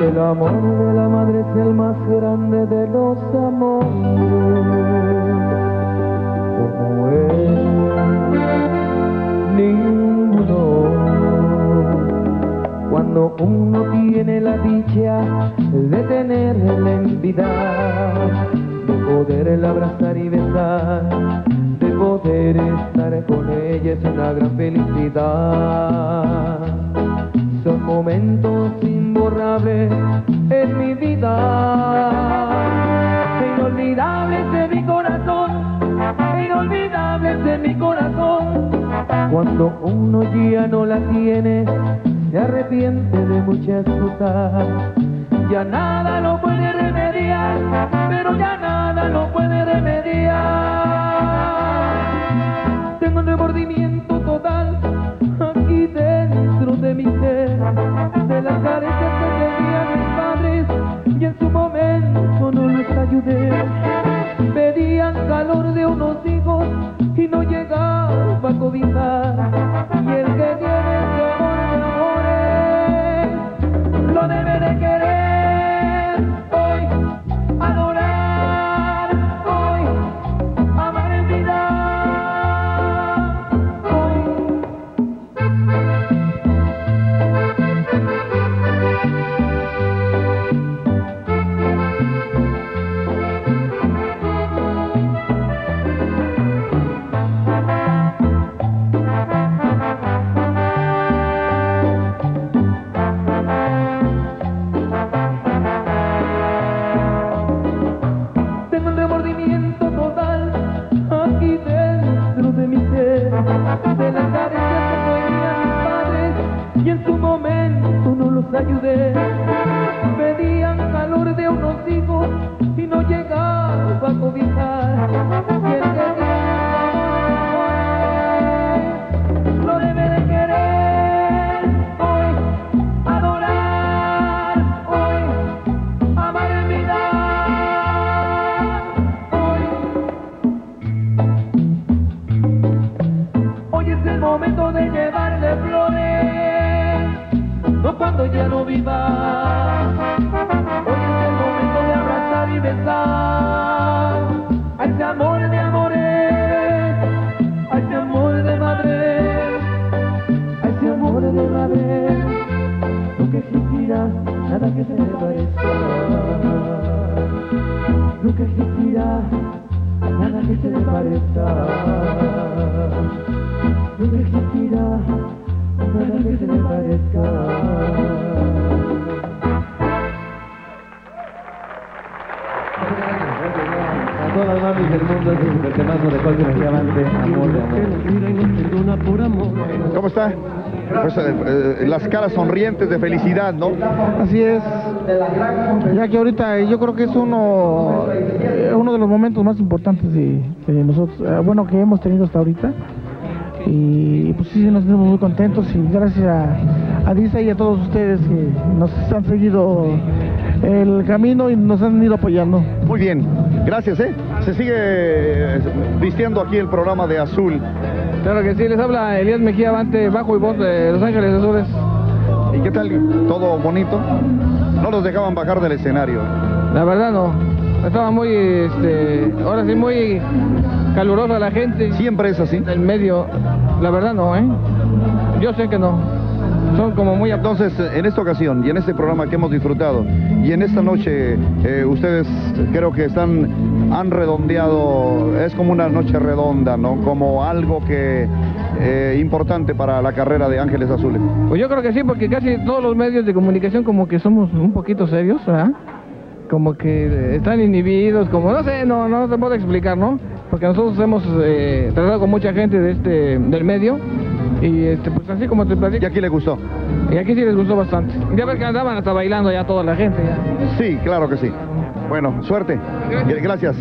El amor de la madre es el más grande de los amores. Uno tiene la dicha de tenerla en vida, de poderla abrazar y besar, de poder estar con ella es una gran felicidad. Son momentos imborrables en mi vida, inolvidables de mi corazón, inolvidables de mi corazón. Cuando uno ya no la tiene, se arrepiente de muchas cosas. Ya nada lo puede remediar, pero ya nada lo puede remediar. Ayudé. Pedían calor de unos hijos y no llegaba a cobijar. El que lo debe de querer hoy, adorar hoy, amar en vida hoy. Hoy es el momento de llevarle flores, cuando ya no viva. Hoy es el momento de abrazar y besar a ese amor de amores, a ese amor de madre, a ese amor de madre. Nunca existirá nada que se le parezca. Nunca existirá nada que se le parezca. Nunca existirá nada que se le parezca. A todas las mamis del mundo, ese es el temazo de cualquier diamante, amor de amor. ¿Cómo está? Pues, eh, eh, las caras sonrientes de felicidad, ¿no? Así es. Ya que ahorita yo creo que es uno, eh, uno de los momentos más importantes de, de nosotros, eh, bueno, que hemos tenido hasta ahorita. Y pues sí, nos sentimos muy contentos y gracias a, a Disa y a todos ustedes que nos han seguido el camino y nos han ido apoyando. Muy bien, gracias, ¿eh? Se sigue eh, vistiendo aquí el programa de azul. Claro que sí, les habla Elías Mejía Avante, bajo y voz de Los Ángeles Azules. ¿Y qué tal? ¿Todo bonito? No los dejaban bajar del escenario. La verdad no, estaba muy, este, ahora sí muy calurosa la gente. Siempre es así. Del medio, la verdad no, ¿eh? Yo sé que no. Son como muy... Entonces, en esta ocasión y en este programa que hemos disfrutado y en esta noche, eh, ustedes creo que están, han redondeado, es como una noche redonda, ¿no? Como algo que eh, importante para la carrera de Ángeles Azules. Pues yo creo que sí, porque casi todos los medios de comunicación como que somos un poquito serios. Como que están inhibidos, como no sé, no, no se puede explicar, ¿no? Porque nosotros hemos eh, tratado con mucha gente de este, del medio y este, pues así como te platico. ¿Y aquí le gustó? Y aquí sí les gustó bastante. Ya ves que andaban hasta bailando ya toda la gente. Ya. Sí, claro que sí. Bueno, suerte. Gracias.